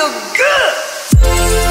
feel good.